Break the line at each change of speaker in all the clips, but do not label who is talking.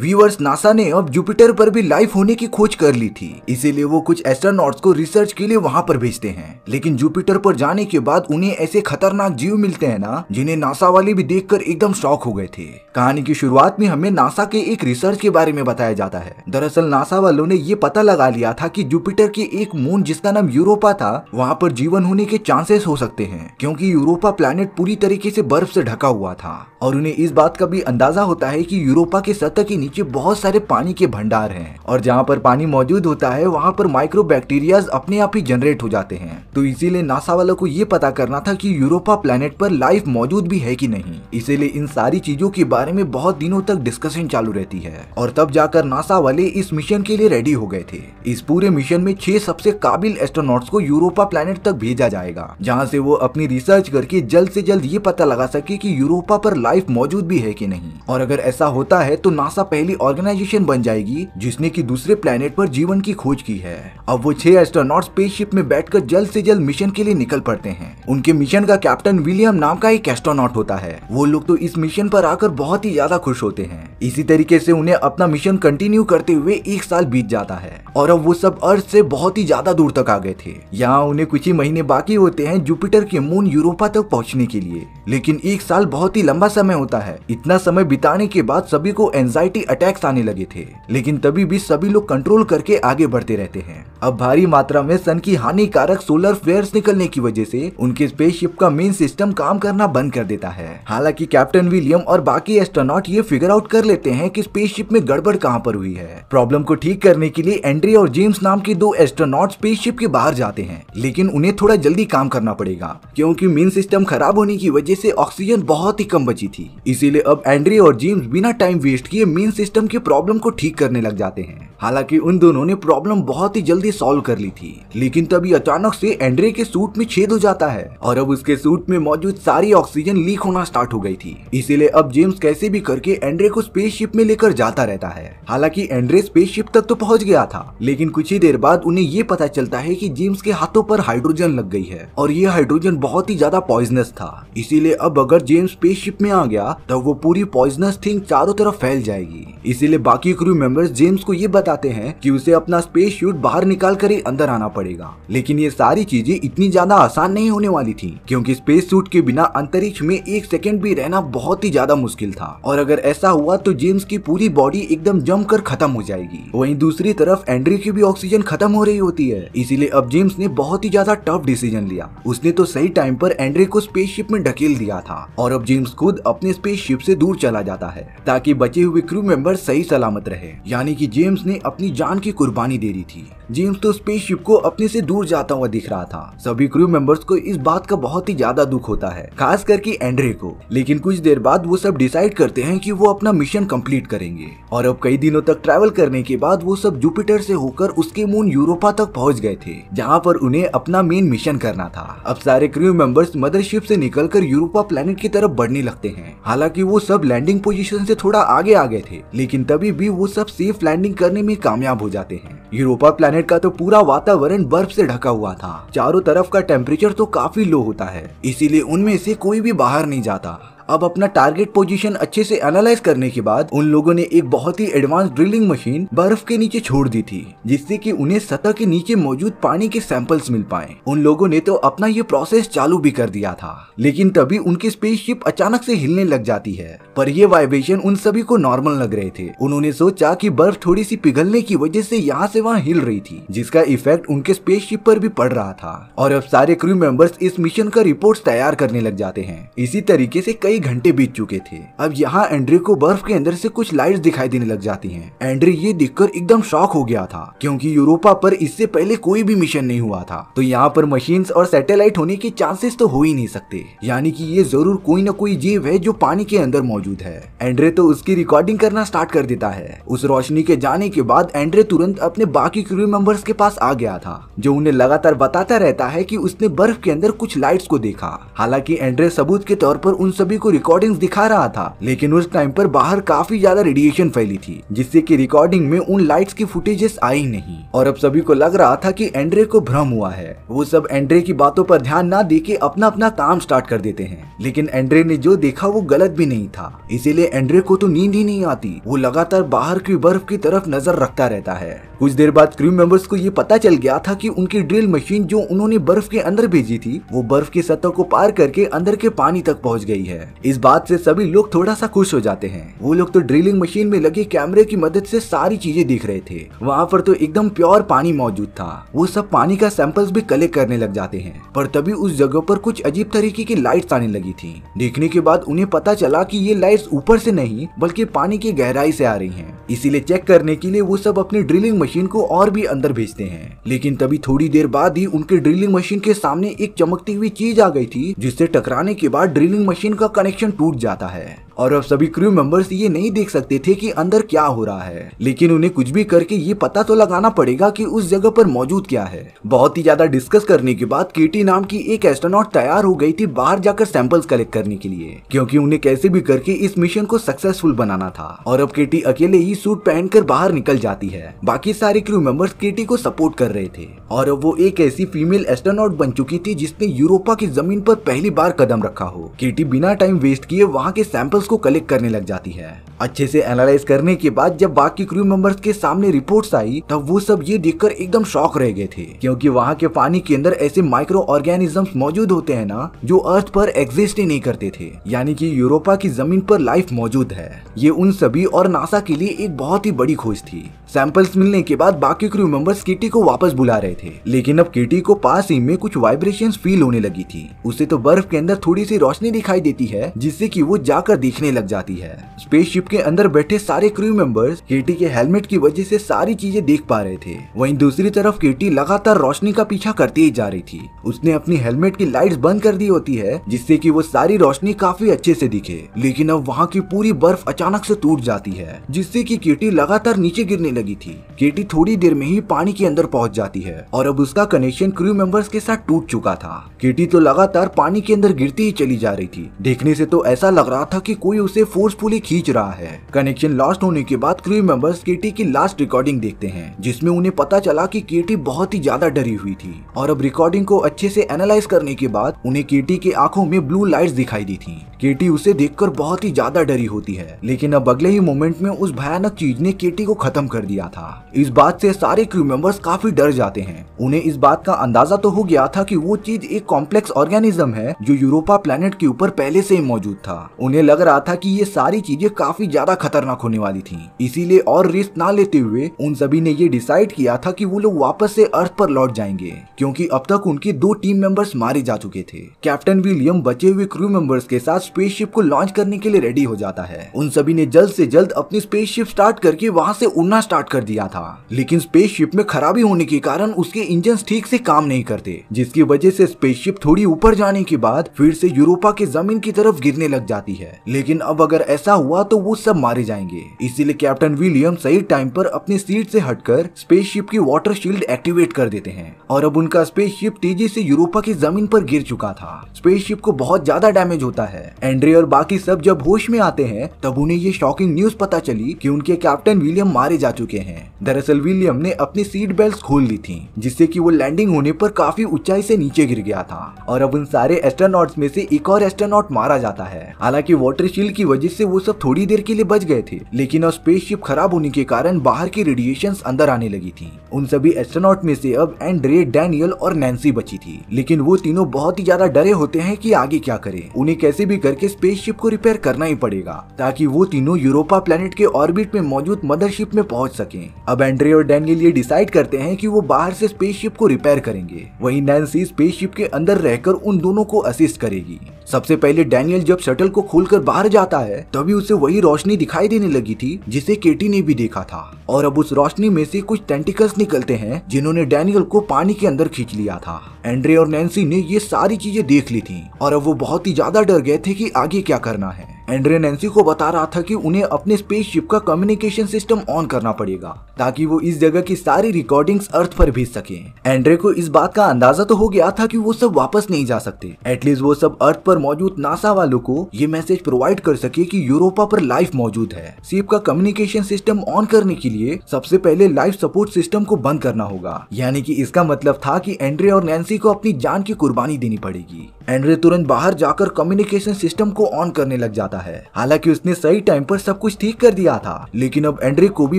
Viewers NASA ने अब Jupiter पर भी लाइफ होने की खोज कर ली थी। इसीलिए वो कुछ एस्ट्रोनॉट्स को रिसर्च के लिए वहाँ पर भेजते हैं। लेकिन जुपिटर पर जाने के बाद उन्हें ऐसे खतरनाक जीव मिलते हैं ना, जिन्हें नासा वाले भी देखकर एकदम शॉक हो गए थे। कहानी की शुरुआत में हमें नासा के एक रिसर्च के बारे में बताया जाता है। दरअसल नासा वालों ने ये पता लगा लिया था कि जुपिटर के एक मून जिसका नाम यूरोपा था, वहाँ पर जीवन होने के चांसेस हो सकते हैं, क्योंकि यूरोपा प्लैनेट पूरी तरीके से बर्फ़ से ढका हुआ था। और उन्हें इस बात का भी अंदाज़ा होता है कि यूरोपा के सतह के नीचे बहुत सारे पानी के भंडार हैं। और जहाँ पर पानी मौजूद होता है, वहाँ पर माइक्रो बैक्टीरियाज अपने आप ही जनरेट हो जाते हैं। तो इसीलिए नासा वालों को ये पता करना था कि यूरोपा प्लेनेट पर लाइफ मौजूद भी है कि नहीं। इसीलिए इन सारी चीज़ों के बारे में बहुत दिनों तक डिस्कशन चालू रहती है। और तब जाकर नासा वाले इस मिशन के लिए रेडी हो गए थे। इस पूरे मिशन में छह सबसे काबिल एस्ट्रोनॉट्स को यूरोपा प्लेनेट तक भेजा जाएगा, जहाँ से वो अपनी रिसर्च करके जल्द से जल्द ये पता लगा सके कि यूरोपा पर लाइफ मौजूद भी है कि नहीं। और अगर ऐसा होता है तो नासा पहली ऑर्गेनाइजेशन बन जाएगी, जिसने की दूसरे प्लेनेट पर जीवन की खोज की है। अब वो छह एस्ट्रोनॉट स्पेसशिप में बैठकर जल्द से जल्द मिशन के लिए निकल पड़ते हैं। उनके मिशन का कैप्टन विलियम नाम का एक एस्ट्रोनॉट होता है। वो लोग तो इस मिशन पर आकर बहुत ही ज़्यादा खुश होते हैं। इसी तरीके से उन्हें अपना मिशन कंटिन्यू करते हुए एक साल बीत जाता है। और अब वो सब अर्थ से बहुत ही ज़्यादा दूर तक आ गए थे। यहाँ उन्हें कुछ ही महीने बाकी होते हैं जुपिटर के मून यूरोपा तक पहुँचने के लिए। लेकिन एक साल बहुत ही लंबा समय होता है। इतना समय बिताने के बाद सभी को एंजाइटी अटैक्स आने लगे थे। लेकिन तभी भी सभी लोग कंट्रोल करके आगे बढ़ते रहते हैं। अब भारी मात्रा में सन की हानिकारक सोलर फ्लेयर्स निकलने की वजह से उनके स्पेसशिप का मेन सिस्टम काम करना बंद कर देता है। हालाँकि कैप्टन विलियम और बाकी एस्ट्रोनॉट ये फिगर आउट कर लेते हैं कि स्पेसशिप में गड़बड़ कहाँ पर हुई है। प्रॉब्लम को ठीक करने के लिए एंड्री और जेम्स नाम के दो एस्ट्रोनॉट स्पेसशिप के बाहर जाते हैं। लेकिन उन्हें थोड़ा जल्दी काम करना पड़ेगा, क्योंकि मेन सिस्टम खराब होने की वजह से ऑक्सीजन बहुत ही कम बची थी। इसीलिए अब एंड्री और जेम्स बिना टाइम वेस्ट किए मेन सिस्टम के प्रॉब्लम को ठीक करने लग जाते हैं। हालाँकि उन दोनों ने प्रॉब्लम बहुत ही जल्दी सॉल्व कर ली थी। लेकिन तभी अचानक से एंड्रे के सूट में छेद हो जाता है और अब उसके सूट में मौजूद सारी ऑक्सीजन लीक होना स्टार्ट हो गई थी। इसीलिए अब जेम्स कैसे भी करके एंड्रे को स्पेसशिप में लेकर जाता रहता है। हालाँकि एंड्रे स्पेसशिप तक तो पहुँच गया था, लेकिन कुछ ही देर बाद उन्हें ये पता चलता है कि जेम्स के हाथों पर हाइड्रोजन लग गई है और ये हाइड्रोजन बहुत ही ज़्यादा पॉइजनस था। इसीलिए अब अगर जेम्स स्पेसशिप में आ गया तो वो पूरी पॉइजनस थिंग चारों तरफ़ फैल जाएगी। इसीलिए बाकी क्रू मेंबर्स जेम्स को ये बताते हैं कि उसे अपना स्पेस शूट बाहर निकाल कर ही अंदर आना पड़ेगा। लेकिन ये सारी चीज़ें इतनी ज़्यादा आसान नहीं होने वाली थी, क्योंकि स्पेस सूट के बिना अंतरिक्ष में एक सेकंड भी रहना बहुत ही ज़्यादा मुश्किल था। और अगर ऐसा हुआ तो जेम्स की पूरी बॉडी एकदम जम कर खत्म हो जाएगी। वहीं दूसरी तरफ़ एंड्री की भी ऑक्सीजन खत्म हो रही होती है। इसीलिए अब जेम्स ने बहुत ही ज़्यादा टफ डिसीज़न लिया। उसने तो सही टाइम पर एंड्री को स्पेसशिप में ढकेल दिया था। और अब जेम्स खुद अपने स्पेसशिप से दूर चला जाता है, ताकि बचे हुए क्रू मेंबर सही सलामत रहे। यानी कि जेम्स ने अपनी जान की कुर्बानी दे दी थी। जेम्स तो स्पेसशिप को अपने से दूर जाता हुआ दिख रहा था। सभी क्रू मेंबर्स को इस बात का बहुत ही ज़्यादा दुख होता है, खास करके एंड्रे को। लेकिन कुछ देर बाद वो सब डिसाइड करते हैं कि वो अपना मिशन कंप्लीट करेंगे। और अब कई दिनों तक ट्रैवल करने के बाद वो सब जुपिटर से होकर उसके मून यूरोपा तक पहुँच गए थे, जहाँ पर उन्हें अपना मेन मिशन करना था। अब सारे क्रू मेंबर्स मदरशिप से निकलकर यूरोपा प्लेनेट की तरफ़ बढ़ने लगते हैं। हालाँकि वो सब लैंडिंग पोजीशन से थोड़ा आगे आ गए थे, लेकिन तभी भी वो सब सेफ़ लैंडिंग करने में कामयाब हो जाते हैं। यूरोपा प्लेनेट का तो पूरा वातावरण बर्फ़ से ढका हुआ था। चारों तरफ़ का टेम्परेचर तो काफ़ी लो होता है। इसीलिए उनमें से कोई भी बाहर नहीं जाता। अब अपना टारगेट पोजीशन अच्छे से एनालाइज करने के बाद, उन लोगों ने एक बहुत ही एडवांस ड्रिलिंग मशीन बर्फ़ के नीचे छोड़ दी थी, जिससे कि उन्हें सतह के नीचे मौजूद पानी के सैंपल्स मिल पाए। उन लोगों ने तो अपना ये प्रोसेस चालू भी कर दिया था, लेकिन तभी उनकी स्पेसशिप अचानक से हिलने लग जाती है। पर ये वाइब्रेशन उन सभी को नॉर्मल लग रहे थे। उन्होंने सोचा कि बर्फ़ थोड़ी सी पिघलने की वजह से यहाँ से वहाँ हिल रही थी, जिसका इफ़ेक्ट उनके स्पेसशिप पर भी पड़ रहा था। और अब सारे क्रू मेंबर्स इस मिशन का रिपोर्ट तैयार करने लग जाते हैं। इसी तरीके से कई घंटे बीत चुके थे। अब यहाँ एंड्री को बर्फ़ के अंदर से कुछ लाइट्स दिखाई देने लग जाती हैं। एंड्री ये देखकर एकदम शॉक हो गया था, क्योंकि यूरोपा पर इससे पहले कोई भी मिशन नहीं हुआ था। तो यहाँ पर मशीन और सैटेलाइट होने के चांसेस तो हो ही नहीं सकते। यानी की ये ज़रूर कोई न कोई जीव है जो पानी के अंदर मौजूद है। एंड्रे तो उसकी रिकॉर्डिंग करना स्टार्ट कर देता है। उस रोशनी के जाने के बाद एंड्रे तुरंत अपने बाकी क्रू मेंबर्स के पास आ गया था, जो उन्हें लगातार बताता रहता है कि उसने बर्फ़ के अंदर कुछ लाइट्स को देखा। हालाँकि एंड्रे सबूत के तौर पर उन सभी को रिकॉर्डिंग्स दिखा रहा था, लेकिन उस टाइम पर बाहर काफ़ी ज़्यादा रेडिएशन फैली थी, जिससे कि रिकॉर्डिंग में उन लाइट्स की फुटेजेस आई नहीं। और अब सभी को लग रहा था कि एंड्रे को भ्रम हुआ है। वो सब एंड्रे की बातों पर ध्यान ना दे के अपना अपना काम स्टार्ट कर देते हैं। लेकिन एंड्रे ने जो देखा, वो गलत भी नहीं था। इसीलिए एंड्रे को तो नींद ही नहीं आती। वो लगातार बाहर की बर्फ़ की तरफ़ नज़र रखता रहता है। कुछ देर बाद क्रू मेंबर्स को ये पता चल गया था कि उनकी ड्रिल मशीन जो उन्होंने बर्फ़ के अंदर भेजी थी, वो बर्फ़ की सतह को पार करके अंदर के पानी तक पहुँच गई है। इस बात से सभी लोग थोड़ा सा खुश हो जाते हैं। वो लोग तो ड्रिलिंग मशीन में लगे कैमरे की मदद से सारी चीज़ें दिख रहे थे। वहाँ पर तो एकदम प्योर पानी मौजूद था। वो सब पानी का सैंपल्स भी कलेक्ट करने लग जाते हैं। पर तभी उस जगह पर कुछ अजीब तरीके की लाइट्स आने लगी थी। देखने के बाद उन्हें पता चला कि ये लाइट्स ऊपर से नहीं, बल्कि पानी की गहराई से आ रही हैं। इसीलिए चेक करने के लिए वो सब अपनी ड्रिलिंग मशीन को और भी अंदर भेजते हैं। लेकिन तभी थोड़ी देर बाद ही उनके ड्रिलिंग मशीन के सामने एक चमकती हुई चीज़ आ गई थी, जिससे टकराने के बाद ड्रिलिंग मशीन का कनेक्शन टूट जाता है। और अब सभी क्रू मेंबर्स ये नहीं देख सकते थे कि अंदर क्या हो रहा है। लेकिन उन्हें कुछ भी करके ये पता तो लगाना पड़ेगा कि उस जगह पर मौजूद क्या है। बहुत ही ज़्यादा डिस्कस करने के बाद केटी नाम की एक एस्ट्रोनॉट तैयार हो गई थी बाहर जाकर सैंपल्स कलेक्ट करने के लिए। क्योंकि उन्हें कैसे भी करके इस मिशन को सक्सेसफुल बनाना था। और अब केटी अकेले ही सूट पहनकर बाहर निकल जाती है। बाकी सारे क्रू मेंबर्स केटी को सपोर्ट कर रहे थे। और अब वो एक ऐसी फीमेल एस्ट्रोनॉट बन चुकी थी जिसने यूरोपा की ज़मीन पर पहली बार कदम रखा हो। केटी बिना टाइम वेस्ट किए वहाँ के सैंपल्स को कलेक्ट करने लग जाती है। अच्छे से एनालाइज करने के बाद जब बाकी क्रू मेंबर्स के सामने रिपोर्ट्स आई, तब वो सब ये देखकर एकदम शॉक रह गए थे। क्योंकि वहाँ के पानी के अंदर ऐसे माइक्रो ऑर्गेनिजम्स मौजूद होते हैं ना, जो अर्थ पर एग्जिस्ट ही नहीं करते थे। यानी कि यूरोपा की ज़मीन पर लाइफ मौजूद है। ये उन सभी और नासा के लिए एक बहुत ही बड़ी खोज थी। सैंपल्स मिलने के बाद बाकी क्रू मेंबर्स किटी को वापस बुला रहे थे। लेकिन अब किटी को पास ही में कुछ वाइब्रेशंस फील होने लगी थी। उसे तो बर्फ़ के अंदर थोड़ी सी रोशनी दिखाई देती है, जिससे कि वो जाकर देखने लग जाती है। स्पेसशिप के अंदर बैठे सारे क्रू मेंबर्स केटी के हेलमेट की वजह से सारी चीज़ें देख पा रहे थे। वहीं दूसरी तरफ़ केटी लगातार रोशनी का पीछा करती ही जा रही थी। उसने अपनी हेलमेट की लाइट्स बंद कर दी होती है, जिससे कि वो सारी रोशनी काफ़ी अच्छे से दिखे। लेकिन अब वहाँ की पूरी बर्फ़ अचानक से टूट जाती है, जिससे कि केटी लगातार नीचे गिरने लगी थी। केटी थोड़ी देर में ही पानी के अंदर पहुँच जाती है और अब उसका कनेक्शन क्रू मेंबर्स के साथ टूट चुका था। केटी तो लगातार पानी के अंदर गिरती ही चली जा रही थी। देखने से तो ऐसा लग रहा था कि कोई उसे फोर्सफुली खींच रहा है। कनेक्शन लॉस्ट होने के बाद क्रू मेंबर्स केटी की लास्ट रिकॉर्डिंग देखते हैं, जिसमें उन्हें पता चला कि केटी बहुत ही ज़्यादा डरी हुई थी। और अब रिकॉर्डिंग को अच्छे से एनालाइज करने के बाद उन्हें केटी की आँखों में ब्लू लाइट्स दिखाई दी थी। केटी उसे देखकर बहुत ही ज़्यादा डरी होती है। लेकिन अब अगले ही मोमेंट में उस भयानक चीज़ ने केटी को खत्म कर दिया था। इस बात से सारे क्रू मेंबर्स काफ़ी डर जाते हैं। उन्हें इस बात का अंदाज़ा तो हो गया था कि वो चीज़ एक कॉम्प्लेक्स ऑर्गेनिज्म है, जो यूरोपा प्लेनेट के ऊपर पहले से ही मौजूद था। उन्हें लग रहा था कि ये सारी चीज़ें काफ़ी ज़्यादा खतरनाक होने वाली थी। इसीलिए और रिस्क ना लेते हुए उन सभी ने ये डिसाइड किया था कि वो लोग वापस से अर्थ पर लौट जाएँगे, क्योंकि अब तक उनके दो टीम मेंबर्स मारे जा चुके थे। कैप्टन विलियम बचे हुए क्रू मेंबर्स के साथ स्पेसशिप को लॉन्च करने के लिए रेडी हो जाता है। उन सभी ने जल्द से जल्द अपनी स्पेसशिप स्टार्ट करके वहाँ से उड़ना स्टार्ट कर दिया था। लेकिन स्पेसशिप में खराबी होने के कारण उसके इंजन ठीक से काम नहीं करते, जिसकी वजह से स्पेसशिप थोड़ी ऊपर जाने के बाद फिर से यूरोपा के ज़मीन की तरफ़ गिरने लग जाती है। लेकिन अब अगर ऐसा हुआ तो वो सब मारे जाएँगे। इसीलिए कैप्टन विलियम सही टाइम पर अपनी सीट से हटकर स्पेसशिप की वाटर शील्ड एक्टिवेट कर देते हैं। और अब उनका स्पेसशिप तेज़ी से यूरोपा की ज़मीन पर गिर चुका था। स्पेसशिप को बहुत ज़्यादा डैमेज होता है। एंड्रे और बाकी सब जब होश में आते हैं, तब उन्हें ये शॉकिंग न्यूज़ पता चली कि उनके कैप्टन विलियम मारे जा चुके हैं। दरअसल विलियम ने अपनी सीट बेल्ट खोल ली थी, जिससे की वो लैंडिंग होने पर काफ़ी ऊंचाई से नीचे गिर गया था। और अब उन सारे एस्ट्रोनॉट्स में से एक और एस्ट्रोनॉट मारा जाता है। हालाँकि वाटर शील्ड की वजह से वो सब थोड़ी देर के लिए बच गए थे, लेकिन अब स्पेसशिप खराब होने के कारण बाहर की रेडिएशन अंदर आने लगी थी। उन सभी एस्ट्रोनॉट में से अब एंड्रे डैनियल और नैन्सी बची थी। लेकिन वो तीनों बहुत ही ज़्यादा डरे होते हैं कि आगे क्या करें। उन्हें कैसे भी करके स्पेसशिप को रिपेयर करना ही पड़ेगा, ताकि वो तीनों यूरोपा प्लेनेट के ऑर्बिट में मौजूद मदरशिप में पहुँच सके। अब एंड्रे और डैनियल ये डिसाइड करते हैं कि वो बाहर से स्पेसशिप को रिपेयर करेंगे। वहीं नैन्सी स्पेसशिप के अंदर रहकर उन दोनों को असिस्ट करेगी। सबसे पहले डैनियल जब शटल को खोलकर बाहर जाता है, तभी उसे वही रोशनी दिखाई देने लगी थी, जिसे केटी ने भी देखा था। और अब उस रोशनी में से कुछ टेंटिकल्स निकलते हैं, जिन्होंने डैनियल को पानी के अंदर खींच लिया था। एंड्रे और नैन्सी ने ये सारी चीज़ें देख ली थी, और अब वो बहुत ही ज़्यादा डर गए थे की आगे क्या करना है। एंड्रे नैन्सी को बता रहा था कि उन्हें अपने स्पेसशिप का कम्युनिकेशन सिस्टम ऑन करना पड़ेगा, ताकि वो इस जगह की सारी रिकॉर्डिंग्स अर्थ पर भेज सके। एंड्रे को इस बात का अंदाज़ा तो हो गया था कि वो सब वापस नहीं जा सकते। एटलीस्ट वो सब अर्थ पर मौजूद नासा वालों को ये मैसेज प्रोवाइड कर सके कि यूरोपा पर लाइफ मौजूद है। शिप का कम्युनिकेशन सिस्टम ऑन करने के लिए सबसे पहले लाइफ सपोर्ट सिस्टम को बंद करना होगा। यानी कि इसका मतलब था कि एंड्रे और नैन्सी को अपनी जान की कुर्बानी देनी पड़ेगी। एंड्रे तुरंत बाहर जाकर कम्युनिकेशन सिस्टम को ऑन करने लग जाता है। हालाँकि उसने सही टाइम पर सब कुछ ठीक कर दिया था, लेकिन अब एंड्रे को भी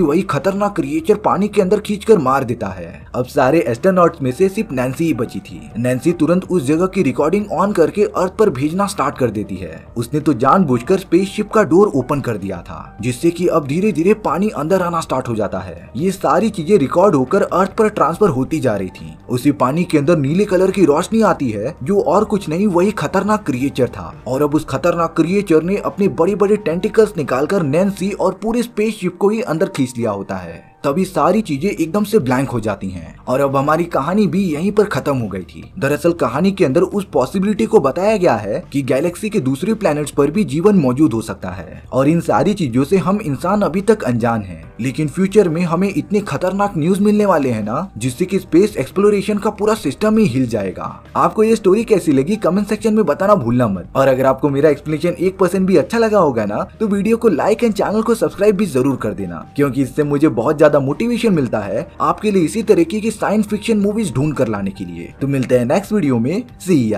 वही खतरनाक क्रिएचर पानी के अंदर खींचकर मार देता है। अब सारे एस्ट्रोनॉट्स में से सिर्फ़ नैन्सी ही बची थी। नैन्सी तुरंत उस जगह की रिकॉर्डिंग ऑन करके अर्थ पर भेजना स्टार्ट कर देती है। उसने तो जानबूझकर स्पेसशिप का डोर ओपन कर दिया था, जिससे कि अब धीरे धीरे पानी अंदर आना स्टार्ट हो जाता है। ये सारी चीज़ें रिकॉर्ड होकर अर्थ पर ट्रांसफ़र होती जा रही थी। उसी पानी के अंदर नीले कलर की रोशनी आती है, जो और कुछ नहीं, वही खतरनाक क्रिएचर था। और अब उस खतरनाक क्रिएचर ने अपने बड़ी बड़ी टेंटिकल्स निकालकर नैन्सी और पूरे स्पेसशिप को ही अंदर खींच लिया होता है। तभी सारी चीज़ें एकदम से ब्लैंक हो जाती हैं। और अब हमारी कहानी भी यहीं पर खत्म हो गई थी। दरअसल कहानी के अंदर उस पॉसिबिलिटी को बताया गया है कि गैलेक्सी के दूसरे प्लैनेट्स पर भी जीवन मौजूद हो सकता है। और इन सारी चीज़ों से हम इंसान अभी तक अनजान हैं। लेकिन फ्यूचर में हमें इतने खतरनाक न्यूज़ मिलने वाले हैं ना, जिससे कि स्पेस एक्सप्लोरेशन का पूरा सिस्टम ही हिल जाएगा। आपको ये स्टोरी कैसी लगी कमेंट सेक्शन में बताना भूलना मत। और अगर आपको मेरा एक्सप्लेनेशन एक परसेंट भी अच्छा लगा होगा ना तो वीडियो को लाइक एंड चैनल को सब्सक्राइब भी ज़रूर कर देना, क्योंकि इससे मुझे बहुत ज़्यादा मोटिवेशन मिलता है आपके लिए इसी तरीके की साइंस फिक्शन मूवीज़ ढूंढ कर लाने के लिए। तो मिलते हैं नेक्स्ट वीडियो में। सी